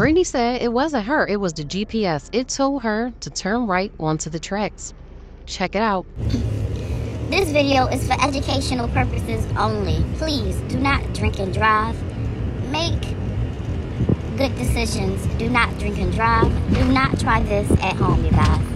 Brittany said it wasn't her, it was the GPS. It told her to turn right onto the tracks. Check it out. This video is for educational purposes only. Please do not drink and drive. Make good decisions. Do not drink and drive. Do not try this at home, you guys.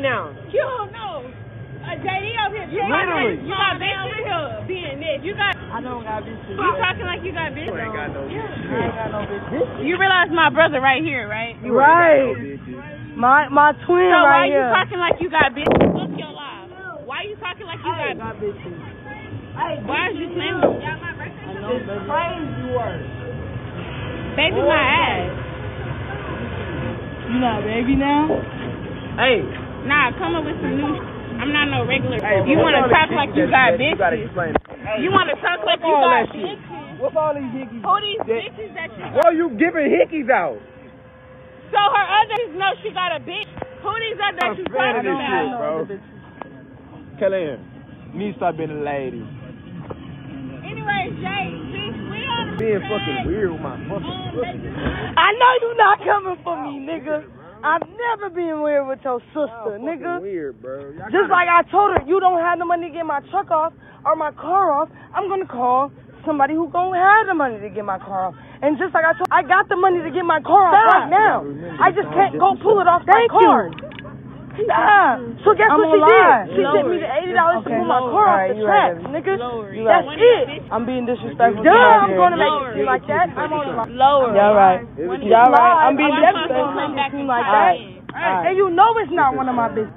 Right now. You don't know. Uh, JD up here. Literally. You got bitch in here being this. You got. I don't got bitches. You talking like you got bitches? I ain't got no bitches. You realize my brother right here, right? Right. My my twin So right why you talking like you got bitches? Fuck your life. Why you talking like you got got bitches. Why is you playing with me? It's crazy work. Baby my ass. You not baby now? Hey, Nah, come up with some new sh- I'm not no regular. hey, you wanna talk like you that- got You gotta bitches. explain. You wanna talk like you got that bitches. What's all these hickeys? Who these that- bitches that you Why you giving hickeys out? So her others know she got a bitch. Who these others that you I'm fan of talking this shit, about? bro. Kellyanne, you need to stop being a lady. Anyway, Jay, bitch, we on the Being fucking weird with my fucking um, pussy. I know you not coming for me, nigga. Mm-hmm. I've never been weird with your sister, Y'all nigga. weird, bro. Y'all Just gotta- like I told her, you don't have the money to get my truck off or my car off. I'm gonna call somebody who gonna have the money to get my car off. And just like I told, I got the money to get my car off Stop. right now. I just can't go pull it off Thank my car. Stop. So guess I'm what she lie. did? She Lower sent me the eighty dollars to Okay. pull my car off the track, right, nigga. Lower That's it. I'm being disrespectful. Duh, I'm gonna make it seem like that. I'm on my Lower. Y'all right. Y'all right. I'm being disrespectful. you come back Seem like that. And you know it's not one of my business.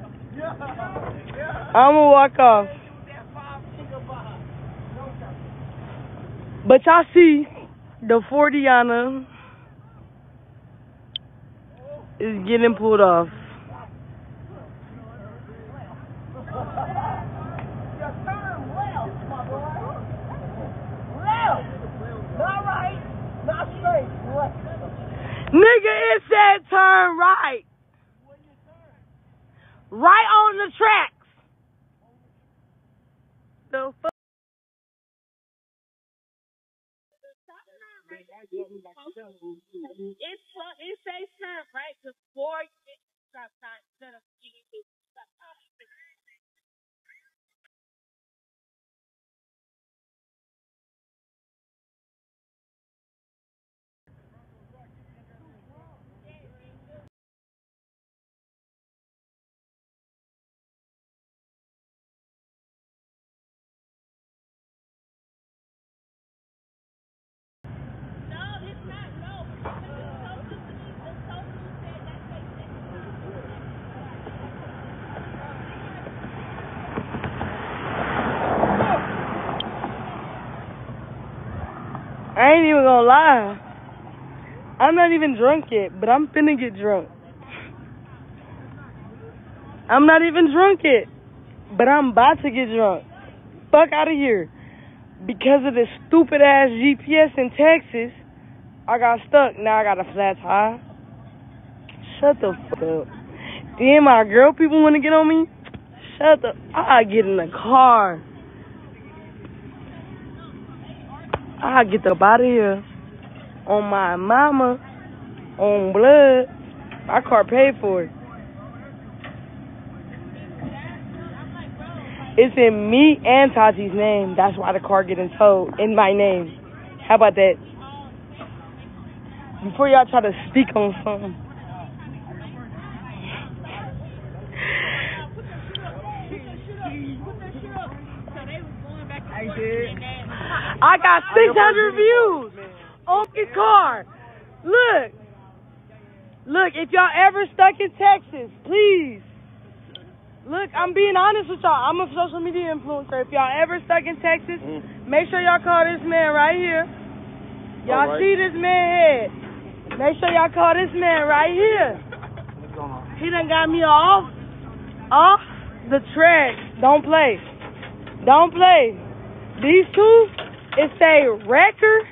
I'm gonna walk off. But y'all see, the 40 Yana is getting pulled off. Nigga, it said turn right. Right on the tracks. The fuck? It's it says turn right? Before you get to the stop sign instead of getting to the stop sign. No, it's not. No. Because the social the social said that's what they said. I ain't even gonna lie. I'm not even drunk yet, but I'm finna get drunk. I'm not even drunk yet, but I'm about to get drunk. Fuck out of here. Because of this stupid ass GPS in Texas, I got stuck. Now I got a flat tire. Shut the fuck up. Then my girl people wanna get on me. Shut the. I get in the car. I get up out of here. On my mama, on blood. My car paid for it. It's in me and Tati's name. That's why the car getting towed in my name. How about that? Before y'all try to speak on something. I got 600 views on this car. Look. Look, if y'all ever stuck in Texas, please. Look, I'm being honest with y'all. I'm a social media influencer. If y'all ever stuck in Texas, make sure y'all call this man right here. Y'all Alright. see this man head. Make sure y'all call this man right here. He done got me off off the track. Don't play. Don't play. These two, it say record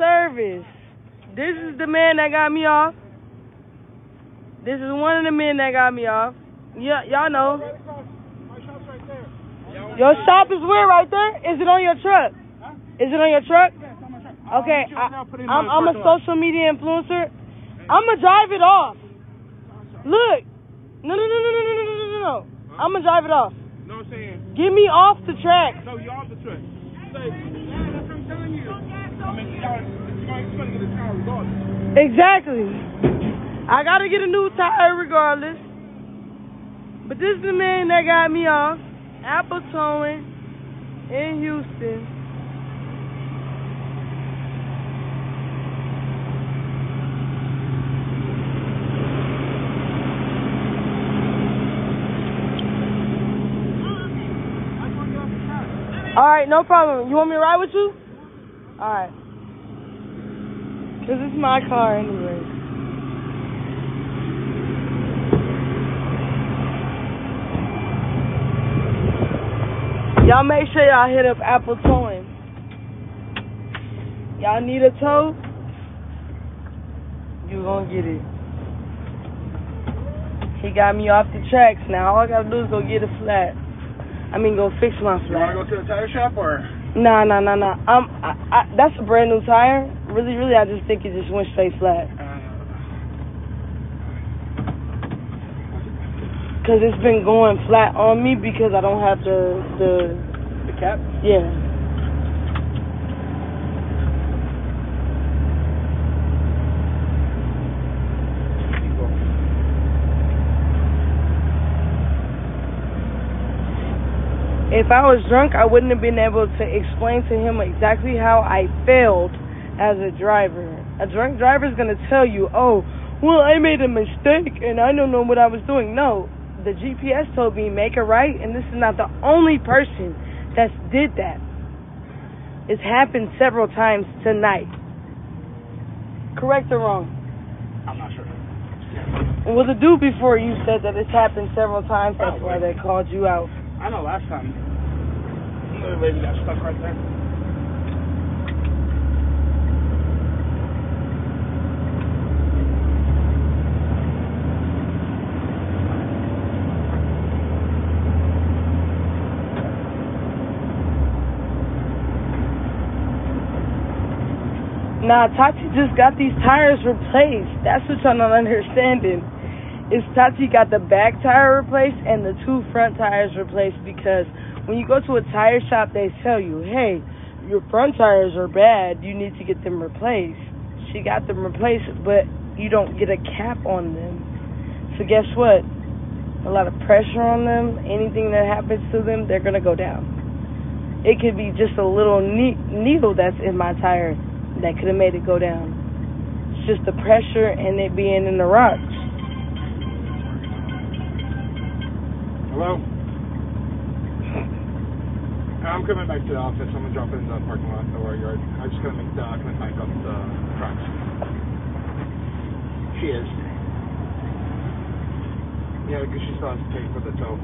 service. This is the man that got me off. This is one of the men that got me off. Yeah, y'all know. Your shop is where right there? Is it on your truck? Is it on your truck? Okay, I, I'm, I'm a social media influencer. I'm gonna drive it off. Look, no, no, no, no, no, no, no, no, no, no. I'm gonna drive it off. what I'm saying? Get me off the track. No, you're off the track. Exactly. I gotta get a new tire regardless. But this is the man that got me off. Apple towing in Houston. Right, no problem. You want me to ride with you? All right. Cause it's my car anyway. Y'all make sure y'all hit up Apple Towing. Y'all need a tow? You gonna get it. He got me off the tracks now. All I gotta do is go get a flat. I mean, go fix my You want to go to the tire shop or? Nah, nah, nah, nah. Um, I, I, that's a brand new tire. Really, really, I just think it just went straight flat. Uh, Cause it's been going flat on me because I don't have the the the cap? yeah. If I was drunk, I wouldn't have been able to explain to him exactly how I failed as a driver. A drunk driver is going to tell you, oh, well, I made a mistake and I don't know what I was doing. No, the GPS told me make a right, and this is not the only person that's did that. It's happened several times tonight. Correct or wrong? I'm not sure. Well, the dude before you said that it's happened several times. That's why they called you out. I know last time. The lady got stuck right there. Nah, Tati just got these tires replaced. That's what y'all not understanding. Is Tati got the back tire replaced and the two front tires replaced because when you go to a tire shop, they tell you, hey, your front tires are bad. You need to get them replaced. She got them replaced, but you don't get a cap on them. So guess what? A lot of pressure on them. Anything that happens to them, they're gonna go down. It could be just a little ne- needle that's in my tire that could have made it go down. It's just the pressure and it being in the rocks. Hello? I'm coming back to the office. I'm gonna drop in the parking lot or yard. I'm just gonna make the, I'm gonna back up the trucks. She is. Yeah, because she still has to pay for the tow.